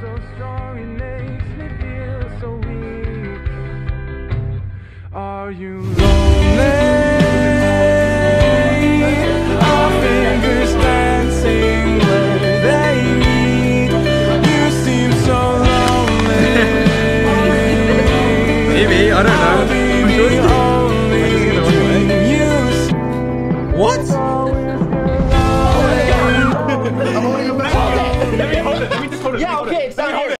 so strong, it makes me feel so weak. Are you lonely? Our fingers dancing where they meet. You seem so lonely. Maybe, I don't know. What? Okay, it's not here.